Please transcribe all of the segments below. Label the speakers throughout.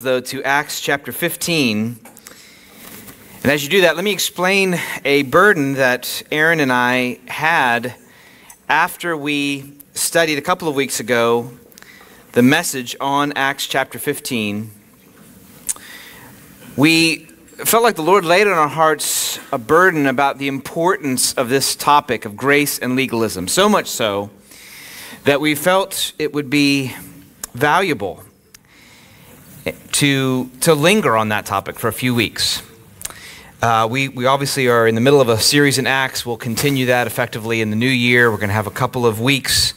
Speaker 1: though, to Acts chapter 15. And as you do that, let me explain a burden that Aaron and I had after we studied a couple of weeks ago the message on Acts chapter 15. We felt like the Lord laid on our hearts a burden about the importance of this topic of grace and legalism, so much so that we felt it would be valuable to, to linger on that topic for a few weeks. Uh, we, we obviously are in the middle of a series in Acts. We'll continue that effectively in the new year. We're going to have a couple of weeks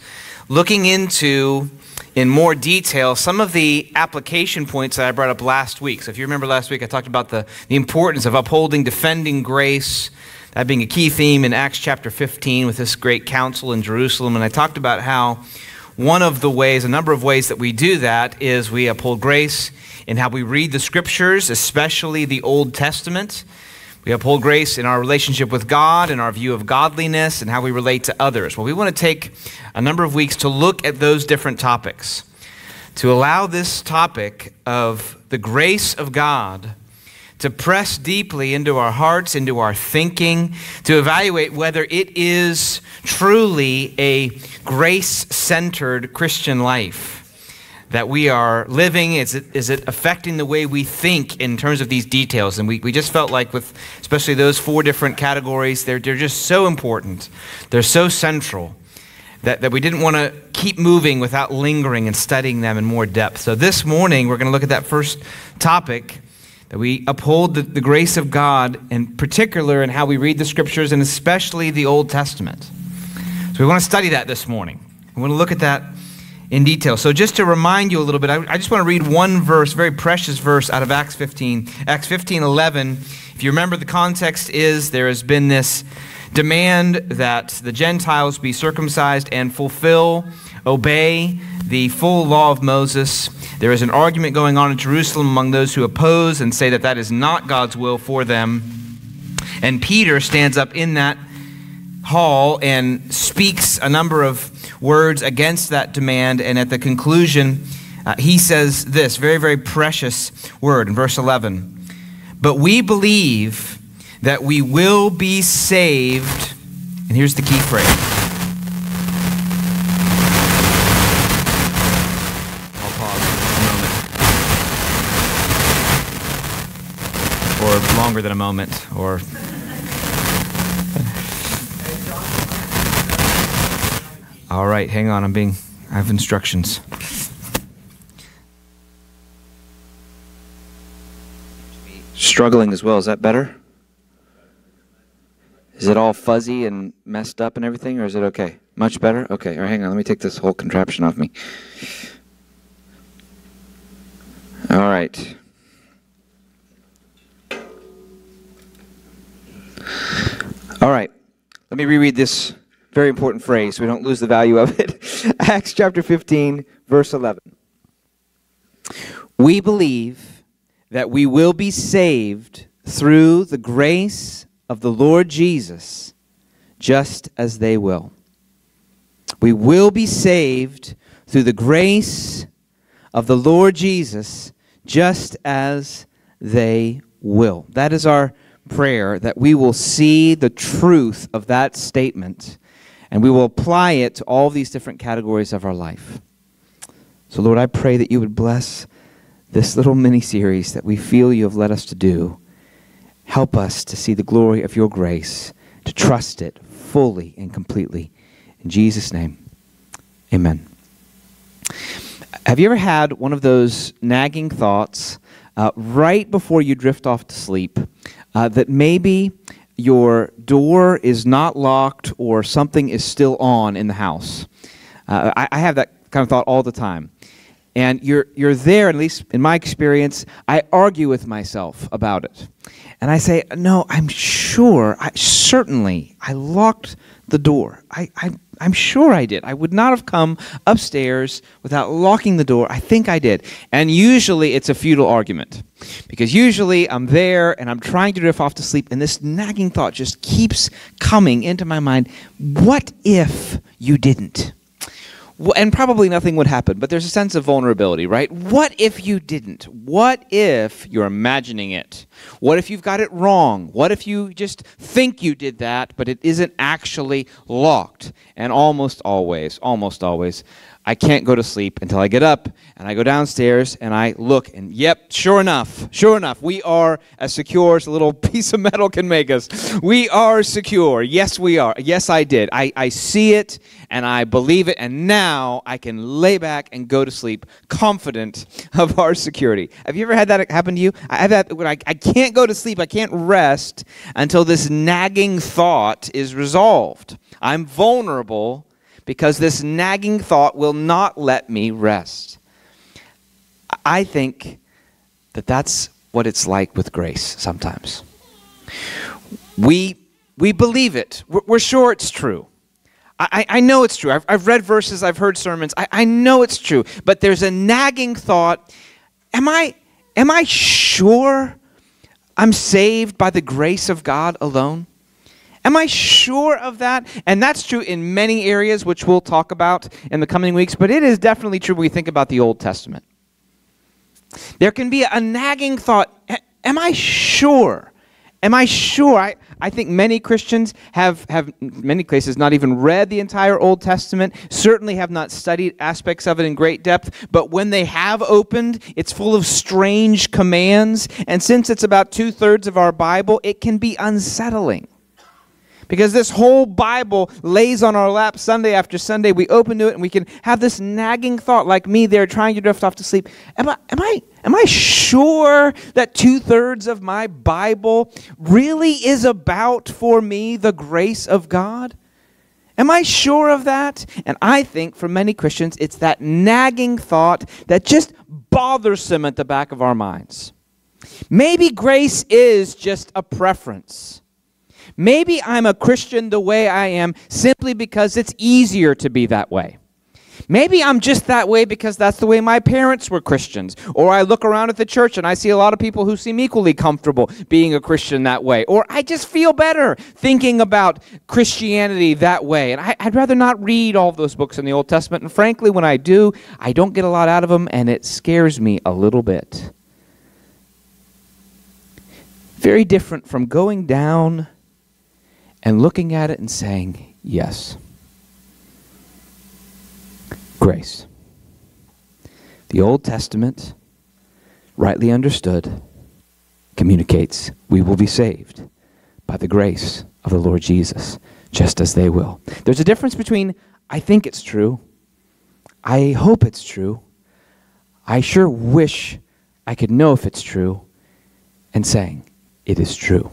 Speaker 1: looking into, in more detail, some of the application points that I brought up last week. So, if you remember last week, I talked about the, the importance of upholding, defending grace, that being a key theme in Acts chapter 15 with this great council in Jerusalem. And I talked about how one of the ways, a number of ways that we do that, is we uphold grace in how we read the scriptures, especially the Old Testament. We uphold grace in our relationship with God and our view of godliness and how we relate to others. Well, we want to take a number of weeks to look at those different topics, to allow this topic of the grace of God to press deeply into our hearts, into our thinking, to evaluate whether it is truly a grace centered Christian life that we are living? Is it, is it affecting the way we think in terms of these details? And we, we just felt like, with especially those four different categories, they're, they're just so important, they're so central. That, that we didn't want to keep moving without lingering and studying them in more depth. So, this morning, we're going to look at that first topic that we uphold the, the grace of God, in particular in how we read the scriptures and especially the Old Testament. So, we want to study that this morning. We want to look at that in detail. So, just to remind you a little bit, I, I, just want to read one verse, very precious verse out of Acts 15. Acts 15 11. If you remember, the context is there has been this demand that the Gentiles be circumcised and fulfill, obey the full law of Moses. There is an argument going on in Jerusalem among those who oppose and say that that is not God's will for them. And Peter stands up in that hall and speaks a number of words against that demand. And at the conclusion, uh, he says this very, very precious word in verse 11. But we believe that we will be saved. And here's the key phrase. I'll pause a moment. Or longer than a moment, or All right, hang on. I'm being, I have instructions. Struggling as well. Is that better? Is it all fuzzy and messed up and everything, or is it okay? Much better? Okay, all right, hang on. Let me take this whole contraption off me. All right. All right. Let me reread this very important phrase, so we don't lose the value of it. Acts chapter 15, verse 11. We believe that we will be saved through the grace of the Lord Jesus, just as they will. We will be saved through the grace of the Lord Jesus, just as they will. That is our prayer, that we will see the truth of that statement and we will apply it to all these different categories of our life. So, Lord, I pray that you would bless this little mini series that we feel you have led us to do. Help us to see the glory of your grace, to trust it fully and completely. In Jesus' name, amen. Have you ever had one of those nagging thoughts uh, right before you drift off to sleep uh, that maybe your door is not locked or something is still on in the house. Uh, I, I, have that kind of thought all the time. And you're, you're there, at least in my experience, I argue with myself about it. And I say, no, I'm sure, I, certainly, I locked the door. I, I, I'm sure I did. I would not have come upstairs without locking the door. I think I did. And usually it's a futile argument because usually I'm there and I'm trying to drift off to sleep, and this nagging thought just keeps coming into my mind what if you didn't? And probably nothing would happen, but there's a sense of vulnerability, right? What if you didn't? What if you're imagining it? What if you've got it wrong? What if you just think you did that, but it isn't actually locked? And almost always, almost always, I can't go to sleep until I get up and I go downstairs and I look and yep, sure enough, sure enough, we are as secure as a little piece of metal can make us. We are secure. Yes, we are. Yes, I did. I, I see it and I believe it and now I can lay back and go to sleep confident of our security. Have you ever had that happen to you? I have that when I, I can't go to sleep, I can't rest until this nagging thought is resolved. I'm vulnerable because this nagging thought will not let me rest. I think that that's what it's like with grace sometimes. We, we believe it, we're, we're sure it's true. I, I know it's true. I've, I've read verses, I've heard sermons. I, I know it's true. But there's a nagging thought Am I, am I sure I'm saved by the grace of God alone? Am I sure of that? And that's true in many areas, which we'll talk about in the coming weeks, but it is definitely true when we think about the Old Testament. There can be a nagging thought Am I sure? Am I sure? I, I think many Christians have, have, in many cases, not even read the entire Old Testament, certainly have not studied aspects of it in great depth, but when they have opened, it's full of strange commands. And since it's about two thirds of our Bible, it can be unsettling. Because this whole Bible lays on our lap Sunday after Sunday. We open to it and we can have this nagging thought, like me there trying to drift off to sleep. Am I, am I, am I sure that two thirds of my Bible really is about for me the grace of God? Am I sure of that? And I think for many Christians, it's that nagging thought that just bothers them at the back of our minds. Maybe grace is just a preference. Maybe I'm a Christian the way I am simply because it's easier to be that way. Maybe I'm just that way because that's the way my parents were Christians. Or I look around at the church and I see a lot of people who seem equally comfortable being a Christian that way. Or I just feel better thinking about Christianity that way. And I, would rather not read all those books in the Old Testament. And frankly, when I do, I don't get a lot out of them and it scares me a little bit. Very different from going down and looking at it and saying, Yes. Grace. The Old Testament, rightly understood, communicates we will be saved by the grace of the Lord Jesus, just as they will. There's a difference between I think it's true, I hope it's true, I sure wish I could know if it's true, and saying it is true.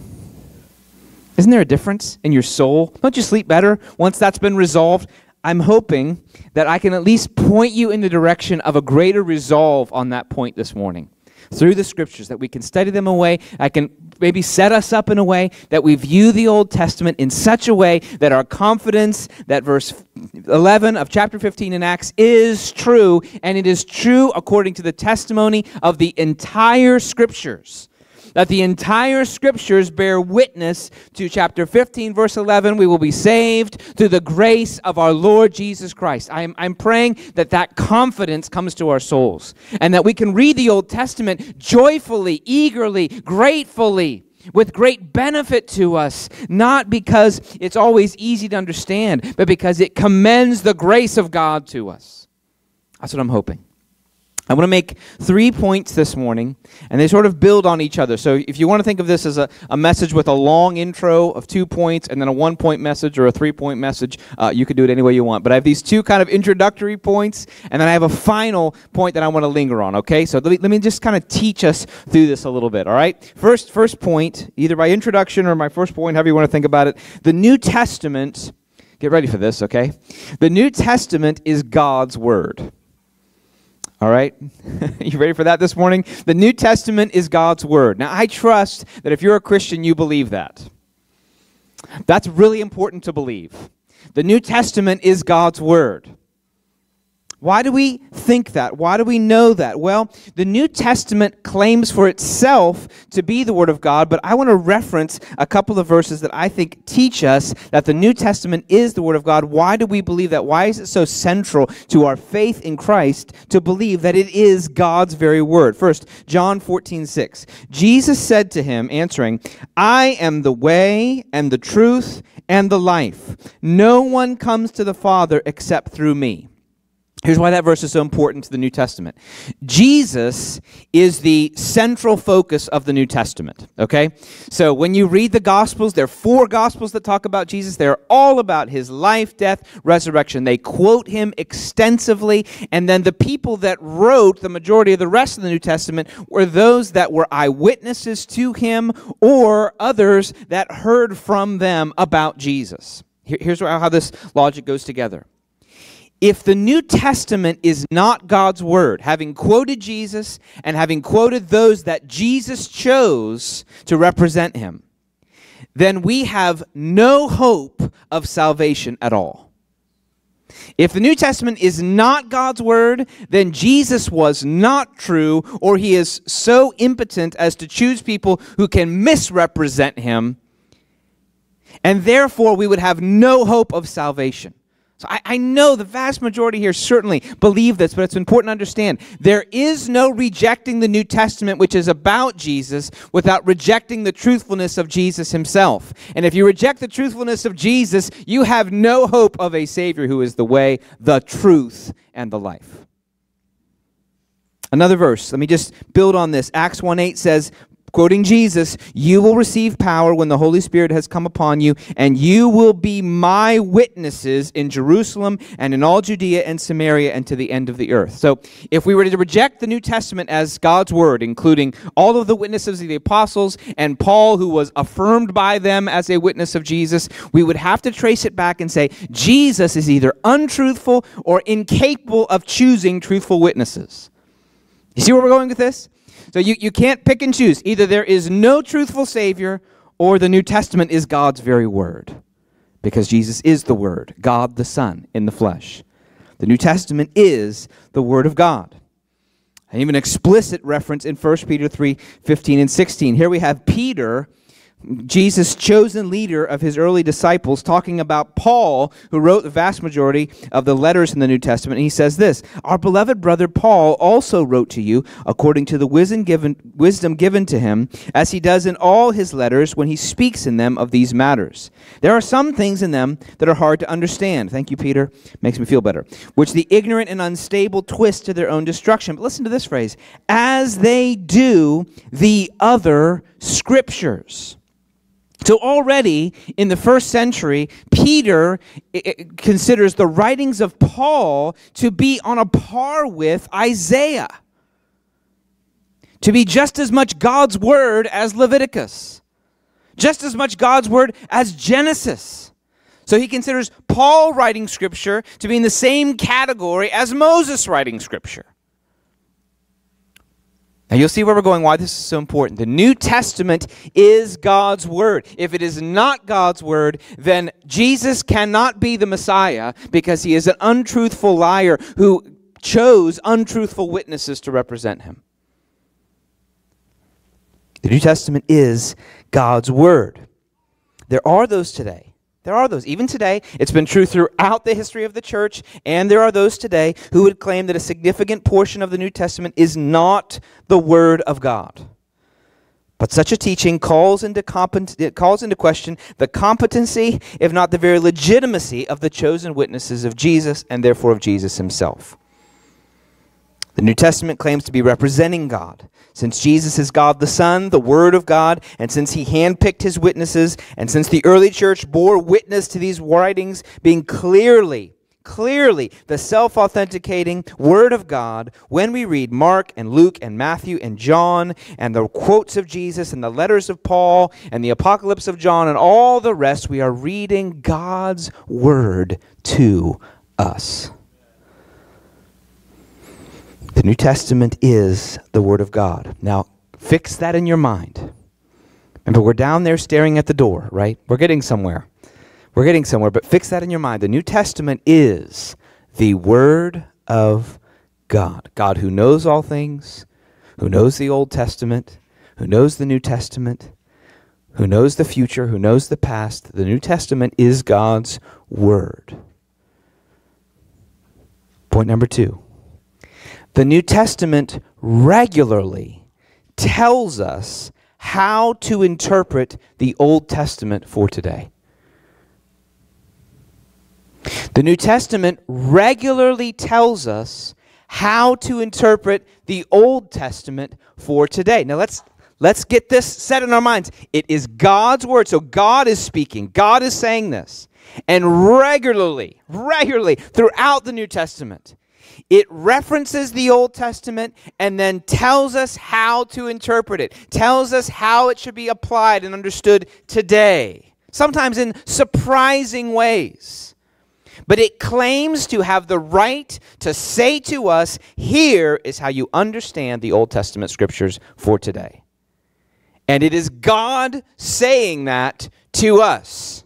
Speaker 1: Isn't there a difference in your soul? Don't you sleep better once that's been resolved? I'm hoping that I can at least point you in the direction of a greater resolve on that point this morning through the scriptures, that we can study them away. I can maybe set us up in a way that we view the Old Testament in such a way that our confidence that verse 11 of chapter 15 in Acts is true, and it is true according to the testimony of the entire scriptures that the entire scriptures bear witness to chapter 15, verse 11. We will be saved through the grace of our Lord Jesus Christ. I'm, I'm praying that that confidence comes to our souls and that we can read the Old Testament joyfully, eagerly, gratefully with great benefit to us, not because it's always easy to understand, but because it commends the grace of God to us. That's what I'm hoping. I want to make three points this morning, and they sort of build on each other. So, if you want to think of this as a, a message with a long intro of two points and then a one point message or a three point message, uh, you can do it any way you want. But I have these two kind of introductory points, and then I have a final point that I want to linger on, okay? So, let me, let me just kind of teach us through this a little bit, all right? First, first point, either by introduction or my first point, however you want to think about it, the New Testament, get ready for this, okay? The New Testament is God's Word. All right? you ready for that this morning? The New Testament is God's Word. Now, I trust that if you're a Christian, you believe that. That's really important to believe. The New Testament is God's Word. Why do we think that? Why do we know that? Well, the New Testament claims for itself to be the Word of God, but I want to reference a couple of verses that I think teach us that the New Testament is the Word of God. Why do we believe that? Why is it so central to our faith in Christ to believe that it is God's very Word? First, John 14, 6. Jesus said to him, answering, I am the way and the truth and the life. No one comes to the Father except through me. Here's why that verse is so important to the New Testament. Jesus is the central focus of the New Testament, okay? So when you read the Gospels, there are four Gospels that talk about Jesus. They're all about his life, death, resurrection. They quote him extensively, and then the people that wrote the majority of the rest of the New Testament were those that were eyewitnesses to him or others that heard from them about Jesus. Here's how this logic goes together if the New Testament is not God's word, having quoted Jesus and having quoted those that Jesus chose to represent him, then we have no hope of salvation at all. If the New Testament is not God's word, then Jesus was not true, or he is so impotent as to choose people who can misrepresent him, and therefore we would have no hope of salvation. So I, I, know the vast majority here certainly believe this, but it's important to understand there is no rejecting the New Testament, which is about Jesus, without rejecting the truthfulness of Jesus himself. And if you reject the truthfulness of Jesus, you have no hope of a Savior who is the way, the truth, and the life. Another verse. Let me just build on this. Acts 1 8 says, quoting Jesus, you will receive power when the Holy Spirit has come upon you, and you will be my witnesses in Jerusalem and in all Judea and Samaria and to the end of the earth. So, if we were to reject the New Testament as God's word, including all of the witnesses of the apostles and Paul, who was affirmed by them as a witness of Jesus, we would have to trace it back and say Jesus is either untruthful or incapable of choosing truthful witnesses. You see where we're going with this? So you, you can't pick and choose. Either there is no truthful Savior or the New Testament is God's very word. Because Jesus is the Word, God the Son in the flesh. The New Testament is the Word of God. And even explicit reference in 1 Peter 3 15 and 16. Here we have Peter Jesus' chosen leader of his early disciples, talking about Paul, who wrote the vast majority of the letters in the New Testament. And he says this Our beloved brother Paul also wrote to you according to the wisdom given, wisdom given to him, as he does in all his letters when he speaks in them of these matters. There are some things in them that are hard to understand. Thank you, Peter. Makes me feel better. Which the ignorant and unstable twist to their own destruction. But listen to this phrase as they do the other scriptures. So, already in the first century, Peter considers the writings of Paul to be on a par with Isaiah, to be just as much God's word as Leviticus, just as much God's word as Genesis. So, he considers Paul writing scripture to be in the same category as Moses writing scripture. Now you'll see where we're going, why this is so important. The New Testament is God's Word. If it is not God's Word, then Jesus cannot be the Messiah because he is an untruthful liar who chose untruthful witnesses to represent him. The New Testament is God's Word. There are those today there are those. Even today, it's been true throughout the history of the church, and there are those today who would claim that a significant portion of the New Testament is not the Word of God. But such a teaching calls into, calls into question the competency, if not the very legitimacy, of the chosen witnesses of Jesus and therefore of Jesus himself. The New Testament claims to be representing God. Since Jesus is God the Son, the Word of God, and since he handpicked his witnesses, and since the early church bore witness to these writings being clearly, clearly the self authenticating Word of God, when we read Mark and Luke and Matthew and John and the quotes of Jesus and the letters of Paul and the Apocalypse of John and all the rest, we are reading God's Word to us. The New Testament is the Word of God. Now, fix that in your mind. Remember, we're down there staring at the door, right? We're getting somewhere. We're getting somewhere, but fix that in your mind. The New Testament is the Word of God. God who knows all things, who knows the Old Testament, who knows the New Testament, who knows the future, who knows the past. The New Testament is God's Word. Point number two the New Testament regularly tells us how to interpret the Old Testament for today. The New Testament regularly tells us how to interpret the Old Testament for today. Now let's let's get this set in our minds. It is God's word. So God is speaking. God is saying this. And regularly, regularly throughout the New Testament, it references the Old Testament and then tells us how to interpret it, tells us how it should be applied and understood today, sometimes in surprising ways. But it claims to have the right to say to us, here is how you understand the Old Testament scriptures for today. And it is God saying that to us.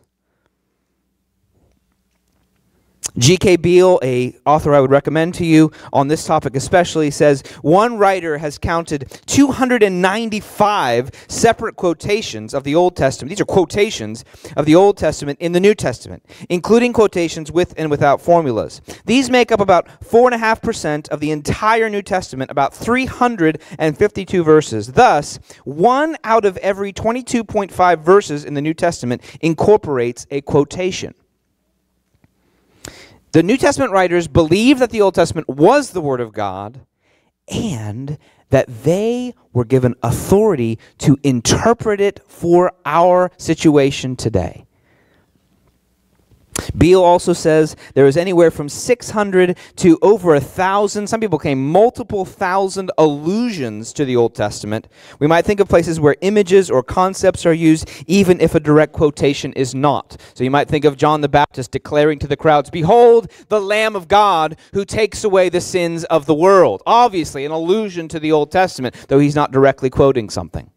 Speaker 1: G.K. Beale, a author I would recommend to you on this topic especially, says one writer has counted 295 separate quotations of the Old Testament. These are quotations of the Old Testament in the New Testament, including quotations with and without formulas. These make up about 4.5% of the entire New Testament, about 352 verses. Thus, one out of every 22.5 verses in the New Testament incorporates a quotation. The New Testament writers believed that the Old Testament was the Word of God and that they were given authority to interpret it for our situation today. Beale also says there is anywhere from 600 to over a thousand. Some people claim multiple thousand allusions to the Old Testament. We might think of places where images or concepts are used, even if a direct quotation is not. So you might think of John the Baptist declaring to the crowds, Behold, the Lamb of God who takes away the sins of the world. Obviously, an allusion to the Old Testament, though he's not directly quoting something.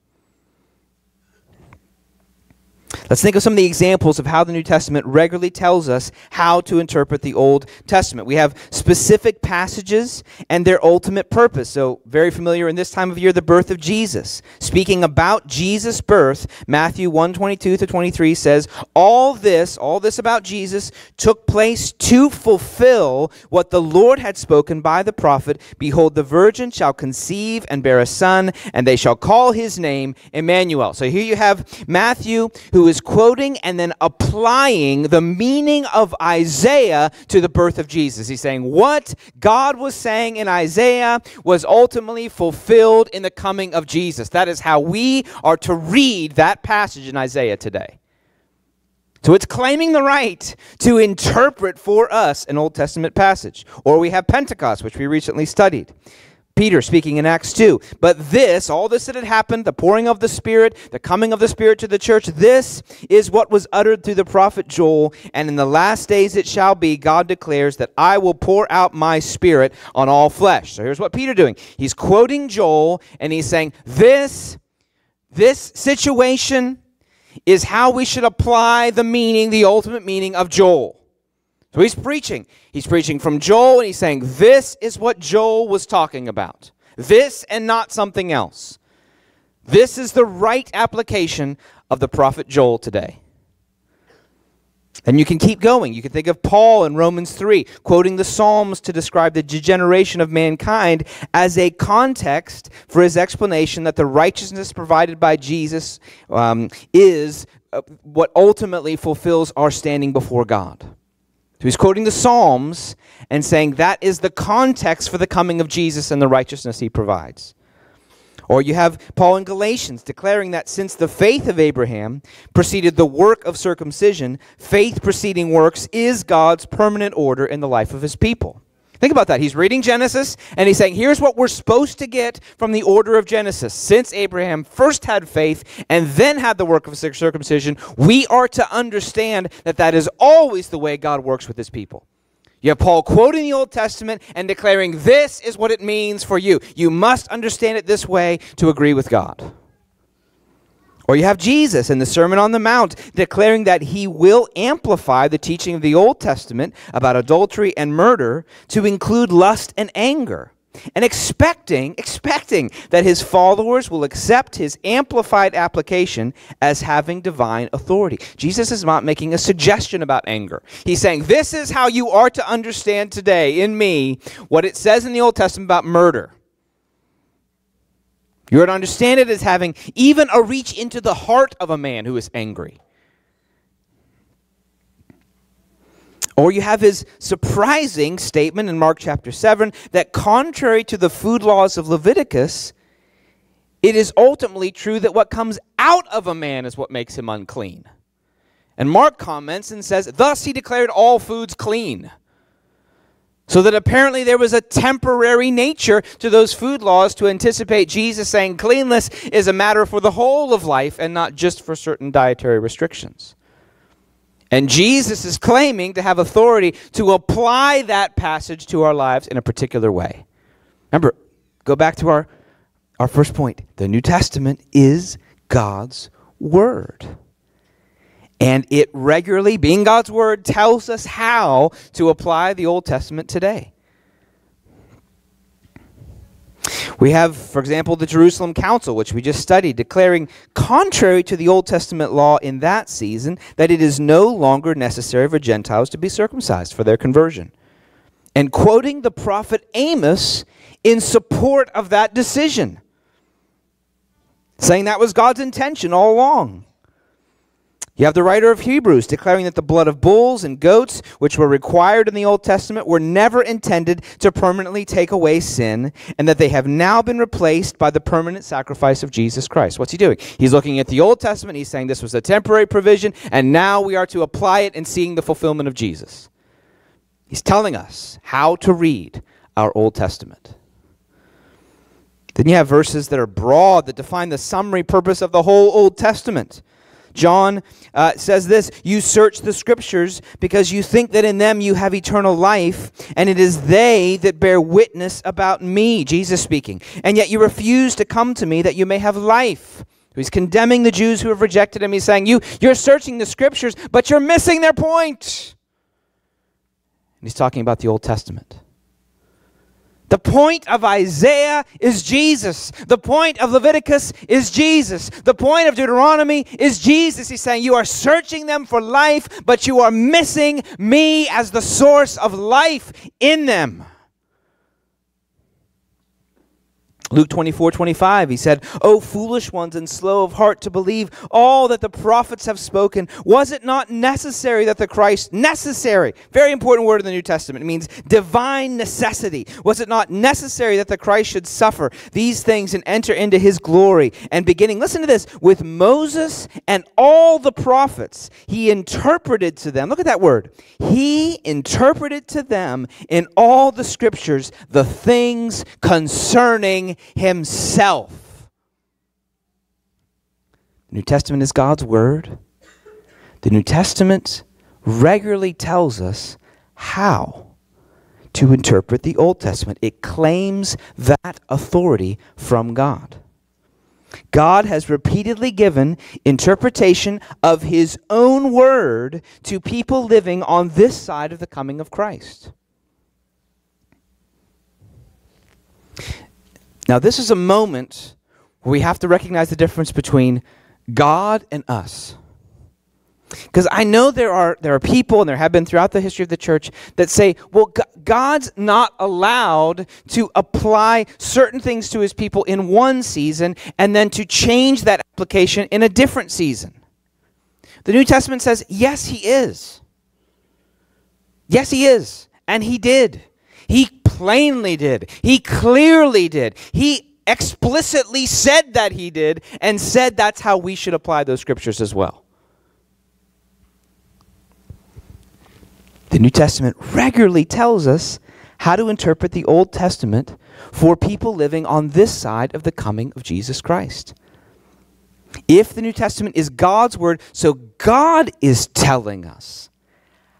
Speaker 1: Let's think of some of the examples of how the New Testament regularly tells us how to interpret the Old Testament. We have specific passages and their ultimate purpose. So, very familiar in this time of year, the birth of Jesus. Speaking about Jesus' birth, Matthew 1 22 to 23 says, All this, all this about Jesus, took place to fulfill what the Lord had spoken by the prophet Behold, the virgin shall conceive and bear a son, and they shall call his name Emmanuel. So, here you have Matthew, who is quoting and then applying the meaning of Isaiah to the birth of Jesus. He's saying what God was saying in Isaiah was ultimately fulfilled in the coming of Jesus. That is how we are to read that passage in Isaiah today. So it's claiming the right to interpret for us an Old Testament passage. Or we have Pentecost, which we recently studied. Peter speaking in Acts 2. But this, all this that had happened, the pouring of the Spirit, the coming of the Spirit to the church, this is what was uttered through the prophet Joel. And in the last days it shall be, God declares, that I will pour out my Spirit on all flesh. So here's what Peter doing. He's quoting Joel and he's saying, This, this situation is how we should apply the meaning, the ultimate meaning of Joel. So he's preaching. He's preaching from Joel, and he's saying, This is what Joel was talking about. This and not something else. This is the right application of the prophet Joel today. And you can keep going. You can think of Paul in Romans 3, quoting the Psalms to describe the degeneration of mankind as a context for his explanation that the righteousness provided by Jesus um, is uh, what ultimately fulfills our standing before God. So he's quoting the Psalms and saying that is the context for the coming of Jesus and the righteousness he provides. Or you have Paul in Galatians declaring that since the faith of Abraham preceded the work of circumcision, faith preceding works is God's permanent order in the life of his people. Think about that. He's reading Genesis and he's saying, here's what we're supposed to get from the order of Genesis. Since Abraham first had faith and then had the work of circumcision, we are to understand that that is always the way God works with his people. You have Paul quoting the Old Testament and declaring, this is what it means for you. You must understand it this way to agree with God. Or you have Jesus in the Sermon on the Mount declaring that he will amplify the teaching of the Old Testament about adultery and murder to include lust and anger. And expecting, expecting that his followers will accept his amplified application as having divine authority. Jesus is not making a suggestion about anger. He's saying, This is how you are to understand today in me what it says in the Old Testament about murder. You are to understand it as having even a reach into the heart of a man who is angry. Or you have his surprising statement in Mark chapter 7 that contrary to the food laws of Leviticus, it is ultimately true that what comes out of a man is what makes him unclean. And Mark comments and says, Thus he declared all foods clean. So that apparently there was a temporary nature to those food laws to anticipate Jesus saying cleanliness is a matter for the whole of life and not just for certain dietary restrictions. And Jesus is claiming to have authority to apply that passage to our lives in a particular way. Remember, go back to our, our first point. The New Testament is God's Word. And it regularly, being God's Word, tells us how to apply the Old Testament today. We have, for example, the Jerusalem Council, which we just studied, declaring, contrary to the Old Testament law in that season, that it is no longer necessary for Gentiles to be circumcised for their conversion. And quoting the prophet Amos in support of that decision, saying that was God's intention all along. You have the writer of Hebrews declaring that the blood of bulls and goats, which were required in the Old Testament, were never intended to permanently take away sin, and that they have now been replaced by the permanent sacrifice of Jesus Christ. What's he doing? He's looking at the Old Testament, he's saying this was a temporary provision, and now we are to apply it and seeing the fulfillment of Jesus. He's telling us how to read our Old Testament. Then you have verses that are broad that define the summary purpose of the whole Old Testament. John uh, says this You search the scriptures because you think that in them you have eternal life, and it is they that bear witness about me, Jesus speaking. And yet you refuse to come to me that you may have life. He's condemning the Jews who have rejected him. He's saying, you, You're searching the scriptures, but you're missing their point. And he's talking about the Old Testament. The point of Isaiah is Jesus. The point of Leviticus is Jesus. The point of Deuteronomy is Jesus. He's saying, You are searching them for life, but you are missing me as the source of life in them. Luke 24, 25, he said, O foolish ones and slow of heart to believe all that the prophets have spoken. Was it not necessary that the Christ, necessary, very important word in the New Testament, it means divine necessity. Was it not necessary that the Christ should suffer these things and enter into his glory? And beginning, listen to this, with Moses and all the prophets, he interpreted to them, look at that word, he interpreted to them in all the scriptures the things concerning himself. The New Testament is God's Word. The New Testament regularly tells us how to interpret the Old Testament. It claims that authority from God. God has repeatedly given interpretation of His own Word to people living on this side of the coming of Christ. Now, this is a moment where we have to recognize the difference between God and us. Because I know there are, there are people, and there have been throughout the history of the church, that say, well, God's not allowed to apply certain things to his people in one season and then to change that application in a different season. The New Testament says, yes, he is. Yes, he is. And he did. He plainly did. He clearly did. He explicitly said that he did and said that's how we should apply those scriptures as well. The New Testament regularly tells us how to interpret the Old Testament for people living on this side of the coming of Jesus Christ. If the New Testament is God's word, so God is telling us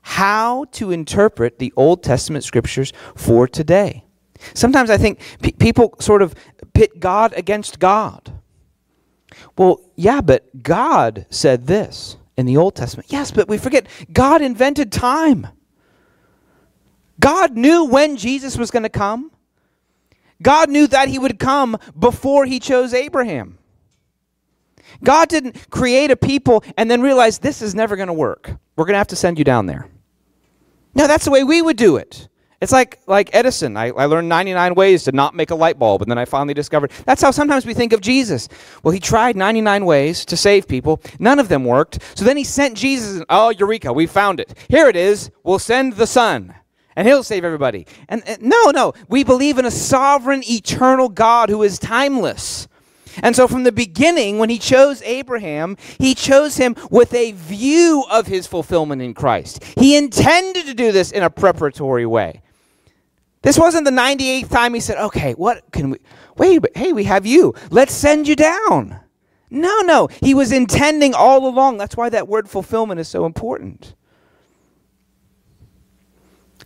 Speaker 1: how to interpret the Old Testament scriptures for today. Sometimes I think pe people sort of pit God against God. Well, yeah, but God said this in the Old Testament. Yes, but we forget God invented time. God knew when Jesus was going to come. God knew that he would come before he chose Abraham. God didn't create a people and then realize this is never going to work. We're going to have to send you down there. No, that's the way we would do it. It's like like Edison. I, I learned 99 ways to not make a light bulb, and then I finally discovered that's how sometimes we think of Jesus. Well, he tried 99 ways to save people. None of them worked. So then he sent Jesus. Oh, Eureka! We found it. Here it is. We'll send the Son and he'll save everybody. And, and, no, no, we believe in a sovereign, eternal God who is timeless. And so from the beginning, when he chose Abraham, he chose him with a view of his fulfillment in Christ. He intended to do this in a preparatory way. This wasn't the 98th time he said, okay, what can we, wait, but hey, we have you. Let's send you down. No, no. He was intending all along. That's why that word fulfillment is so important.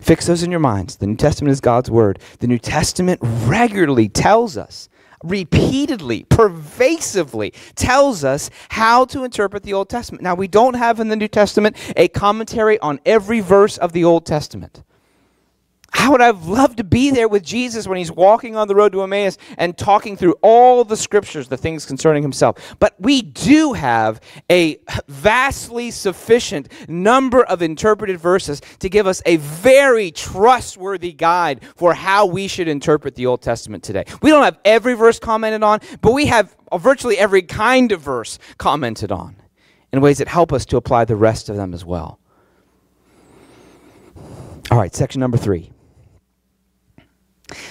Speaker 1: Fix those in your minds. The New Testament is God's word. The New Testament regularly tells us repeatedly, pervasively tells us how to interpret the Old Testament. Now, we don't have in the New Testament a commentary on every verse of the Old Testament. How would I have loved to be there with Jesus when he's walking on the road to Emmaus and talking through all the scriptures, the things concerning himself? But we do have a vastly sufficient number of interpreted verses to give us a very trustworthy guide for how we should interpret the Old Testament today. We don't have every verse commented on, but we have virtually every kind of verse commented on in ways that help us to apply the rest of them as well. All right, section number three.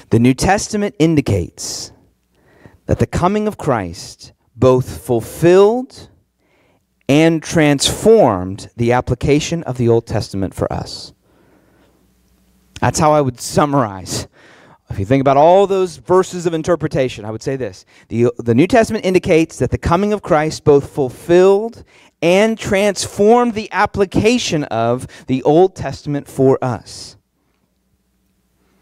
Speaker 1: The New Testament indicates that the coming of Christ both fulfilled and transformed the application of the Old Testament for us. That's how I would summarize. If you think about all those verses of interpretation, I would say this the, the New Testament indicates that the coming of Christ both fulfilled and transformed the application of the Old Testament for us.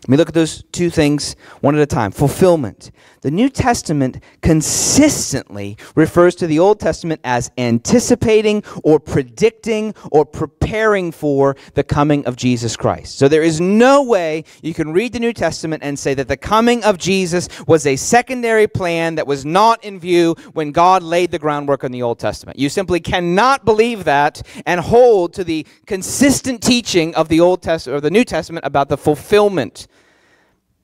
Speaker 1: Let me look at those two things one at a time. Fulfillment. The New Testament consistently refers to the Old Testament as anticipating or predicting or preparing for the coming of Jesus Christ. So there is no way you can read the New Testament and say that the coming of Jesus was a secondary plan that was not in view when God laid the groundwork in the Old Testament. You simply cannot believe that and hold to the consistent teaching of the Old Testament or the New Testament about the fulfillment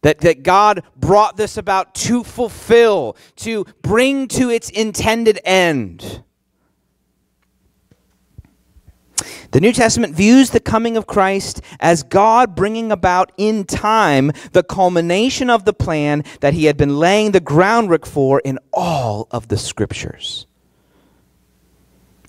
Speaker 1: that, that God brought this about to fulfill, to bring to its intended end. The New Testament views the coming of Christ as God bringing about in time the culmination of the plan that he had been laying the groundwork for in all of the scriptures.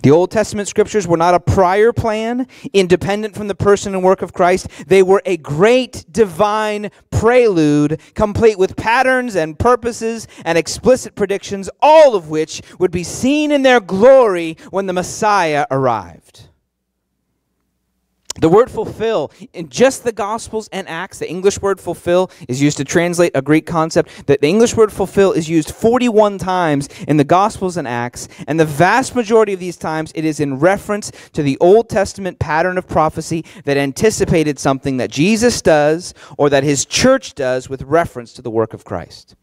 Speaker 1: The Old Testament scriptures were not a prior plan, independent from the person and work of Christ. They were a great divine prelude, complete with patterns and purposes and explicit predictions, all of which would be seen in their glory when the Messiah arrived. The word fulfill, in just the Gospels and Acts, the English word fulfill is used to translate a Greek concept. That the English word fulfill is used 41 times in the Gospels and Acts, and the vast majority of these times it is in reference to the Old Testament pattern of prophecy that anticipated something that Jesus does or that his church does with reference to the work of Christ.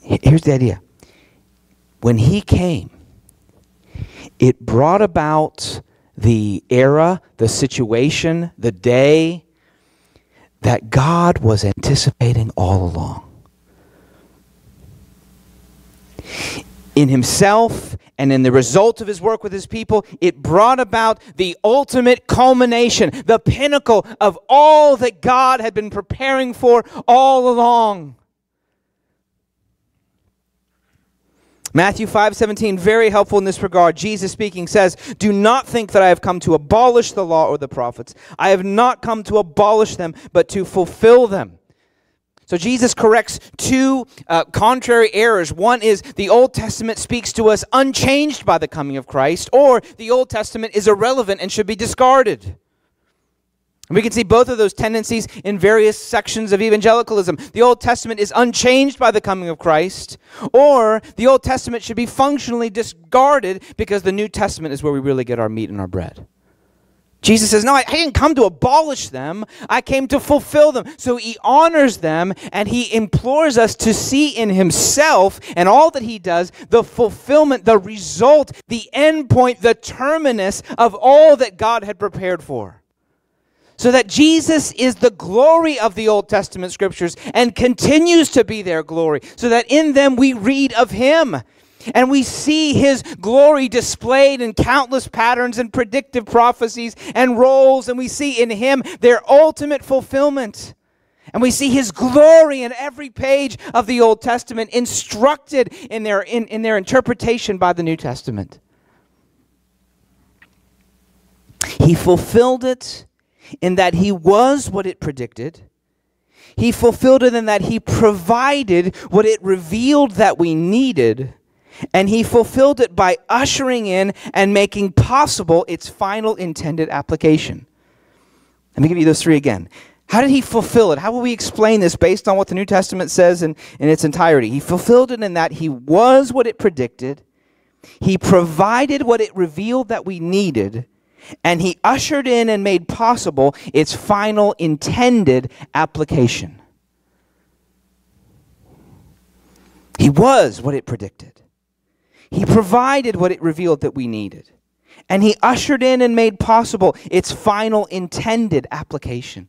Speaker 1: Here's the idea when he came, it brought about the era, the situation, the day that God was anticipating all along. In himself and in the result of his work with his people, it brought about the ultimate culmination, the pinnacle of all that God had been preparing for all along. Matthew 5:17 very helpful in this regard. Jesus speaking says, "Do not think that I have come to abolish the law or the prophets. I have not come to abolish them, but to fulfill them." So Jesus corrects two uh, contrary errors. One is the Old Testament speaks to us unchanged by the coming of Christ, or the Old Testament is irrelevant and should be discarded. And we can see both of those tendencies in various sections of evangelicalism. The Old Testament is unchanged by the coming of Christ, or the Old Testament should be functionally discarded because the New Testament is where we really get our meat and our bread. Jesus says, No, I, didn't come to abolish them. I came to fulfill them. So he honors them and he implores us to see in himself and all that he does the fulfillment, the result, the end point, the terminus of all that God had prepared for. So that Jesus is the glory of the Old Testament scriptures and continues to be their glory. So that in them we read of him and we see his glory displayed in countless patterns and predictive prophecies and roles, and we see in him their ultimate fulfillment. And we see his glory in every page of the Old Testament, instructed in their, in, in their interpretation by the New Testament. He fulfilled it in that he was what it predicted. He fulfilled it in that he provided what it revealed that we needed and he fulfilled it by ushering in and making possible its final intended application. Let me give you those three again. How did he fulfill it? How will we explain this based on what the New Testament says in, in its entirety? He fulfilled it in that he was what it predicted, he provided what it revealed that we needed, and he ushered in and made possible its final intended application. He was what it predicted. He provided what it revealed that we needed. And He ushered in and made possible its final intended application.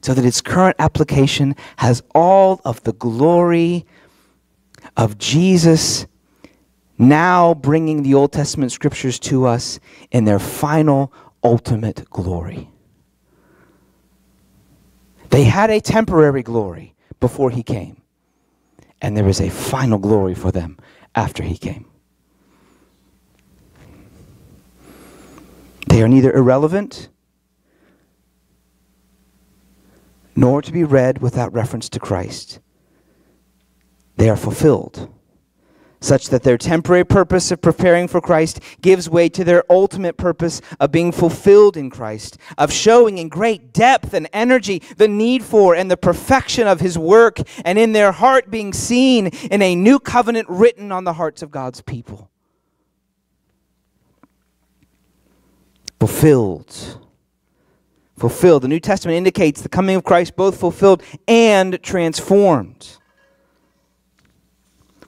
Speaker 1: So that its current application has all of the glory of Jesus now bringing the Old Testament scriptures to us in their final, ultimate glory. They had a temporary glory before He came, and there is a final glory for them after he came. They are neither irrelevant nor to be read without reference to Christ. They are fulfilled, such that their temporary purpose of preparing for Christ gives way to their ultimate purpose of being fulfilled in Christ, of showing in great depth and energy the need for and the perfection of His work, and in their heart being seen in a new covenant written on the hearts of God's people. Fulfilled fulfilled. The New Testament indicates the coming of Christ both fulfilled and transformed.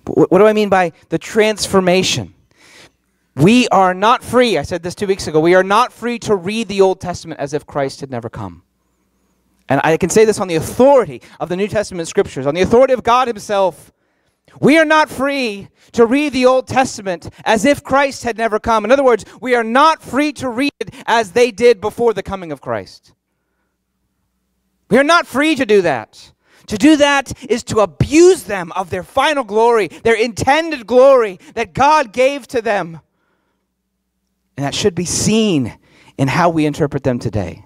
Speaker 1: What do I mean by the transformation? We are not free, I said this two weeks ago, we are not free to read the Old Testament as if Christ had never come. And I can say this on the authority of the New Testament scriptures, on the authority of God Himself. We are not free to read the Old Testament as if Christ had never come. In other words, we are not free to read it as they did before the coming of Christ. We are not free to do that. To do that is to abuse them of their final glory, their intended glory that God gave to them. And that should be seen in how we interpret them today.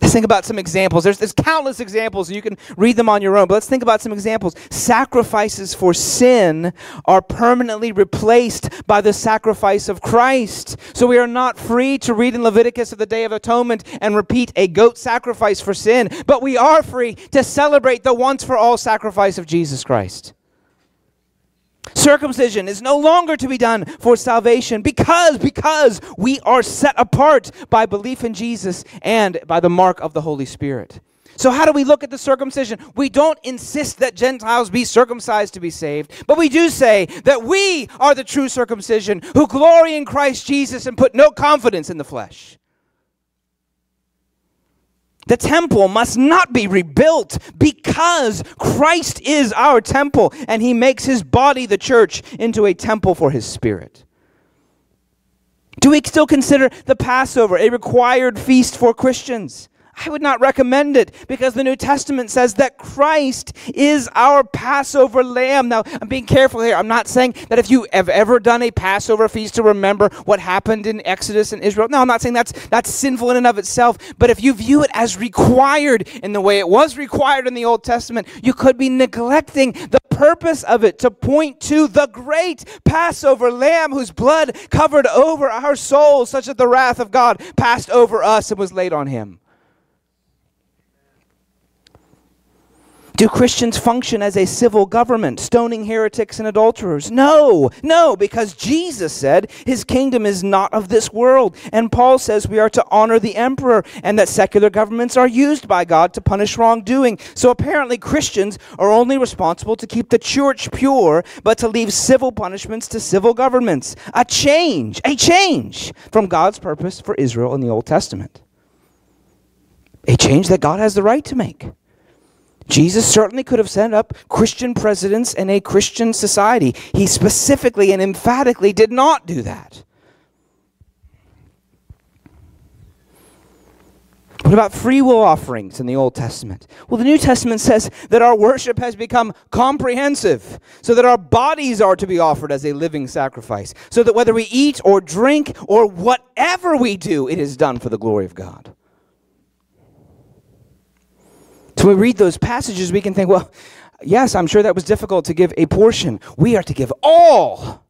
Speaker 1: Let's think about some examples. There's, there's countless examples, and you can read them on your own, but let's think about some examples. Sacrifices for sin are permanently replaced by the sacrifice of Christ. So we are not free to read in Leviticus of the Day of Atonement and repeat a goat sacrifice for sin, but we are free to celebrate the once for all sacrifice of Jesus Christ. Circumcision is no longer to be done for salvation because because we are set apart by belief in Jesus and by the mark of the Holy Spirit. So how do we look at the circumcision? We don't insist that Gentiles be circumcised to be saved, but we do say that we are the true circumcision who glory in Christ Jesus and put no confidence in the flesh. The temple must not be rebuilt because Christ is our temple and he makes his body, the church, into a temple for his spirit. Do we still consider the Passover a required feast for Christians? I would not recommend it because the New Testament says that Christ is our Passover lamb. Now, I'm being careful here. I'm not saying that if you have ever done a Passover feast to remember what happened in Exodus and Israel. No, I'm not saying that's that's sinful in and of itself, but if you view it as required in the way it was required in the Old Testament, you could be neglecting the
Speaker 2: purpose of it to point to the great Passover lamb whose blood covered over our souls, such that the wrath of God passed over us and was laid on him. Do Christians function as a civil government, stoning heretics and adulterers? No, no, because Jesus said his kingdom is not of this world. And Paul says we are to honor the emperor and that secular governments are used by God to punish wrongdoing. So apparently Christians are only responsible to keep the church pure, but to leave civil punishments to civil governments. A change, a change from God's purpose for Israel in the Old Testament. A change that God has the right to make. Jesus certainly could have set up Christian presidents in a Christian society. He specifically and emphatically did not do that. What about free will offerings in the Old Testament? Well, the New Testament says that our worship has become comprehensive, so that our bodies are to be offered as a living sacrifice, so that whether we eat or drink or whatever we do, it is done for the glory of God. So when we read those passages, we can think, well, yes, I'm sure that was difficult to give a portion. We are to give all.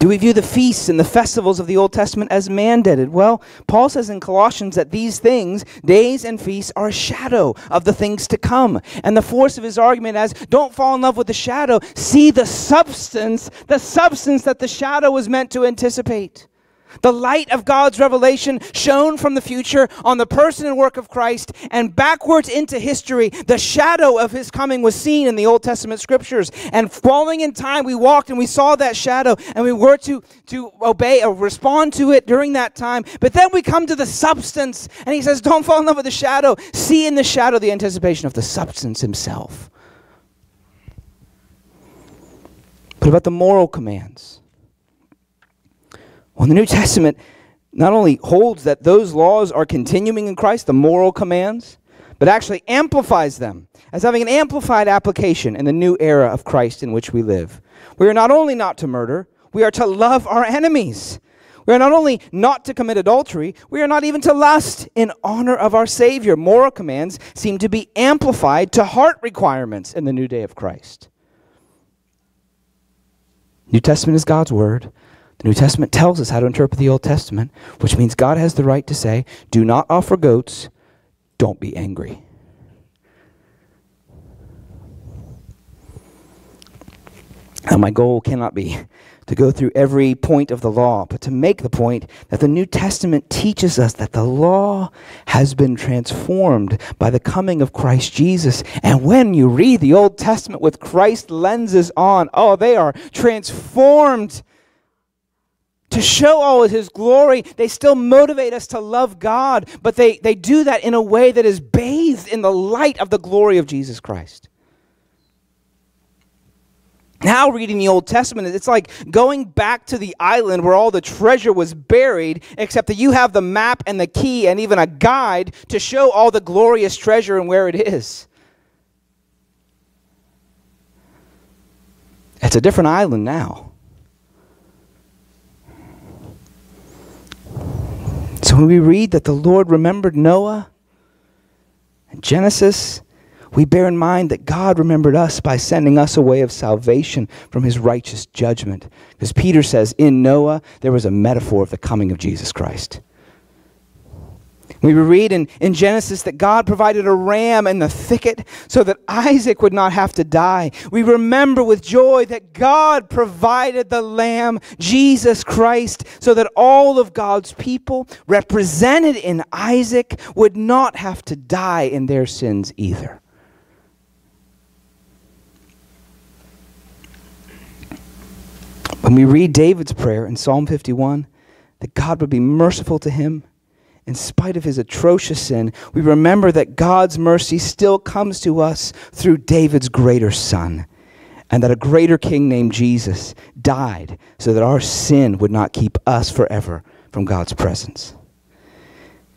Speaker 2: Do we view the feasts and the festivals of the Old Testament as mandated? Well, Paul says in Colossians that these things, days and feasts, are a shadow of the things to come. And the force of his argument is don't fall in love with the shadow, see the substance, the substance that the shadow was meant to anticipate. The light of God's revelation shone from the future on the person and work of Christ, and backwards into history, the shadow of his coming was seen in the Old Testament scriptures. And falling in time, we walked and we saw that shadow, and we were to, to obey or respond to it during that time. But then we come to the substance, and he says, Don't fall in love with the shadow. See in the shadow the anticipation of the substance himself. What about the moral commands? Well, the New Testament not only holds that those laws are continuing in Christ, the moral commands, but actually amplifies them as having an amplified application in the new era of Christ in which we live. We are not only not to murder, we are to love our enemies. We are not only not to commit adultery, we are not even to lust in honor of our Savior. Moral commands seem to be amplified to heart requirements in the new day of Christ. New Testament is God's Word. The New Testament tells us how to interpret the Old Testament, which means God has the right to say, do not offer goats, don't be angry. Now, my goal cannot be to go through every point of the law, but to make the point that the New Testament teaches us that the law has been transformed by the coming of Christ Jesus. And when you read the Old Testament with Christ lenses on, oh, they are transformed to show all of his glory. They still motivate us to love God, but they, they do that in a way that is bathed in the light of the glory of Jesus Christ. Now, reading the Old Testament, it's like going back to the island where all the treasure was buried, except that you have the map and the key and even a guide to show all the glorious treasure and where it is. It's a different island now. So when we read that the Lord remembered Noah in Genesis, we bear in mind that God remembered us by sending us a way of salvation from his righteous judgment. Because Peter says, in Noah, there was a metaphor of the coming of Jesus Christ. We read in, in Genesis that God provided a ram in the thicket so that Isaac would not have to die. We remember with joy that God provided the lamb, Jesus Christ, so that all of God's people represented in Isaac would not have to die in their sins either. When we read David's prayer in Psalm 51, that God would be merciful to him in spite of his atrocious sin, we remember that God's mercy still comes to us through David's greater son, and that a greater king named Jesus died so that our sin would not keep us forever from God's presence.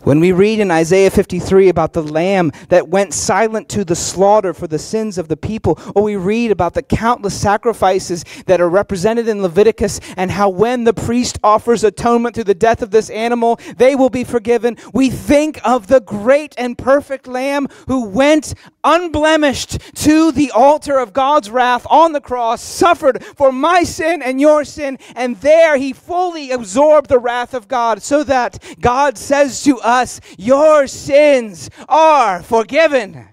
Speaker 2: When we read in Isaiah 53 about the lamb that went silent to the slaughter for the sins of the people, or we read about the countless sacrifices that are represented in Leviticus and how when the priest offers atonement through the death of this animal, they will be forgiven, we think of the great and perfect lamb who went unblemished to the altar of God's wrath on the cross, suffered for my sin and your sin, and there he fully absorbed the wrath of God so that God says to us, Your sins are forgiven.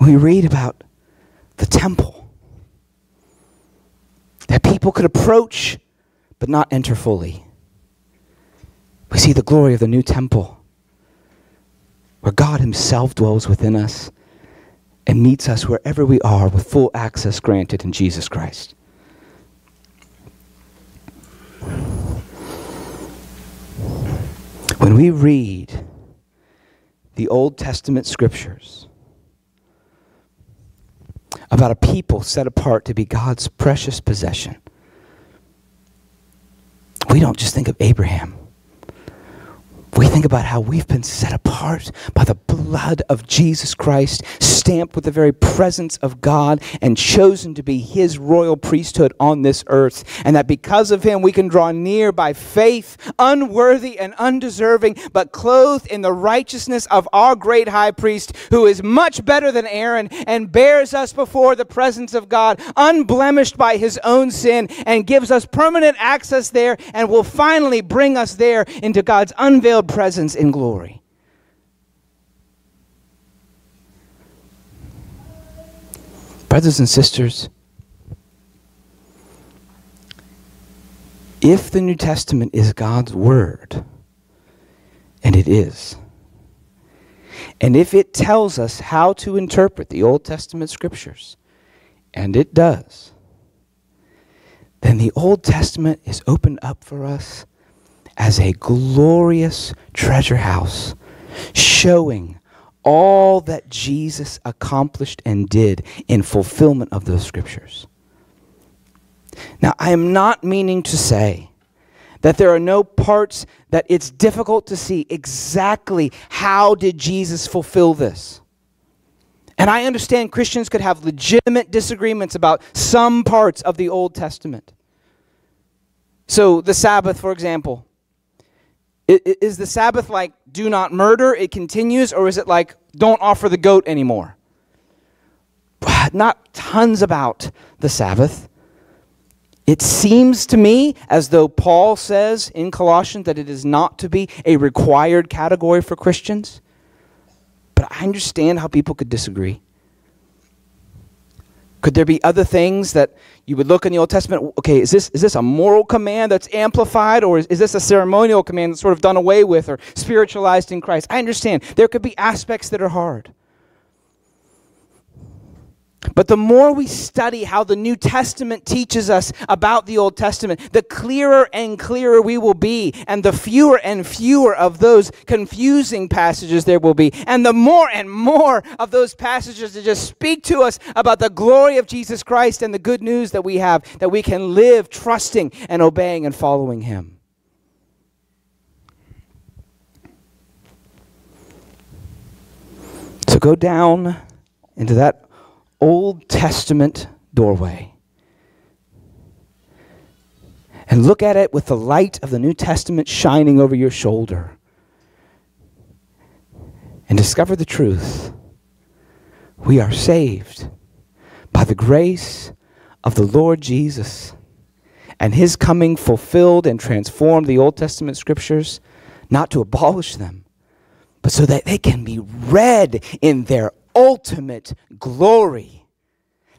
Speaker 2: We read about the temple that people could approach but not enter fully. We see the glory of the new temple where God Himself dwells within us and meets us wherever we are with full access granted in Jesus Christ. When we read the Old Testament scriptures about a people set apart to be God's precious possession, we don't just think of Abraham we think about how we've been set apart by the blood of Jesus Christ, stamped with the very presence of God, and chosen to be his royal priesthood on this earth. And that because of him, we can draw near by faith, unworthy and undeserving, but clothed in the righteousness of our great high priest, who is much better than Aaron and bears us before the presence of God, unblemished by his own sin, and gives us permanent access there, and will finally bring us there into God's unveiled presence in glory. Brothers and sisters, if the New Testament is God's Word, and it is, and if it tells us how to interpret the Old Testament scriptures, and it does, then the Old Testament is opened up for us as a glorious treasure house, showing all that Jesus accomplished and did in fulfillment of those scriptures. Now, I am not meaning to say that there are no parts that it's difficult to see exactly how did Jesus fulfill this. And I understand Christians could have legitimate disagreements about some parts of the Old Testament. So, the Sabbath, for example, is the Sabbath like do not murder, it continues, or is it like don't offer the goat anymore? Not tons about the Sabbath. It seems to me as though Paul says in Colossians that it is not to be a required category for Christians. But I understand how people could disagree. Could there be other things that you would look in the Old Testament? Okay, is this, is this a moral command that's amplified, or is, is this a ceremonial command that's sort of done away with or spiritualized in Christ? I understand. There could be aspects that are hard. But the more we study how the New Testament teaches us about the Old Testament, the clearer and clearer we will be, and the fewer and fewer of those confusing passages there will be, and the more and more of those passages that just speak to us about the glory of Jesus Christ and the good news that we have, that we can live trusting and obeying and following Him. So go down into that Old Testament doorway and look at it with the light of the New Testament shining over your shoulder and discover the truth. We are saved by the grace of the Lord Jesus and his coming fulfilled and transformed the Old Testament scriptures, not to abolish them, but so that they can be read in their ultimate glory,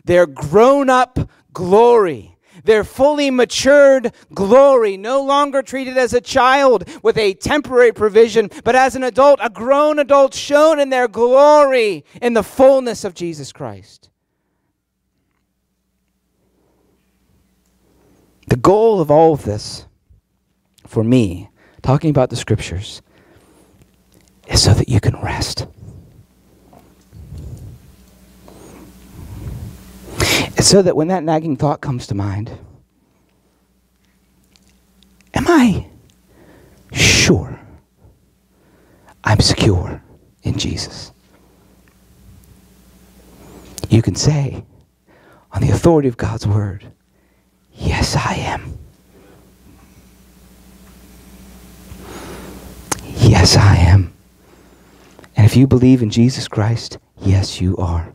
Speaker 2: their grown up glory, their fully matured glory, no longer treated as a child with a temporary provision, but as an adult, a grown adult shown in their glory in the fullness of Jesus Christ. The goal of all of this, for me, talking about the scriptures, is so that you can rest. So that when that nagging thought comes to mind, Am I sure I'm secure in Jesus? You can say, on the authority of God's word, Yes, I am. Yes, I am. And if you believe in Jesus Christ, yes, you are.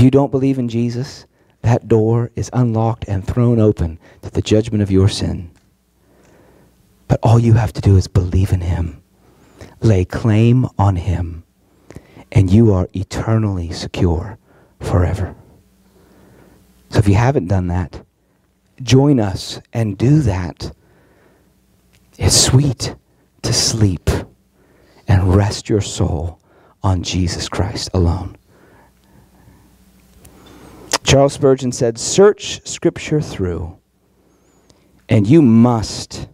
Speaker 2: If you don't believe in Jesus, that door is unlocked and thrown open to the judgment of your sin. But all you have to do is believe in Him, lay claim on Him, and you are eternally secure forever. So if you haven't done that, join us and do that. It's sweet to sleep and rest your soul on Jesus Christ alone. Charles Spurgeon said, Search Scripture through, and you must,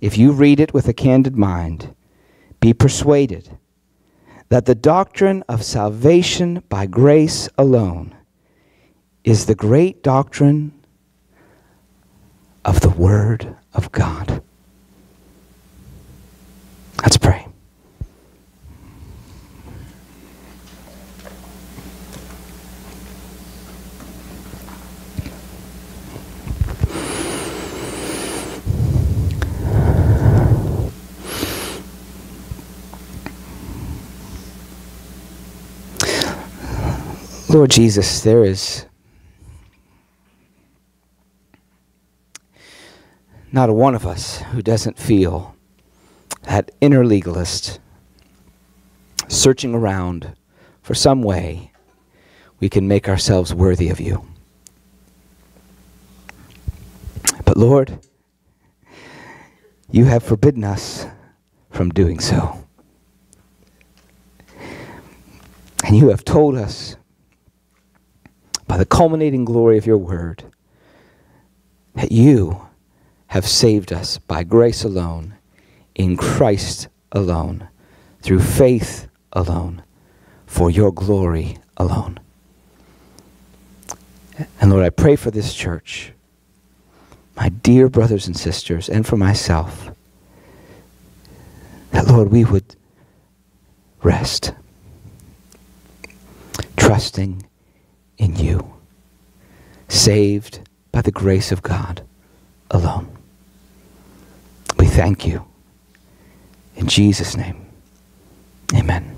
Speaker 2: if you read it with a candid mind, be persuaded that the doctrine of salvation by grace alone is the great doctrine of the Word of God. Let's pray. Lord Jesus, there is not a one of us who doesn't feel that inner legalist searching around for some way we can make ourselves worthy of you. But Lord, you have forbidden us from doing so. And you have told us by the culminating glory of your word that you have saved us by grace alone, in Christ alone, through faith alone, for your glory alone. And Lord, I pray for this church, my dear brothers and sisters, and for myself, that, Lord, we would rest, trusting in you, saved by the grace of God alone. We thank you. In Jesus' name, amen.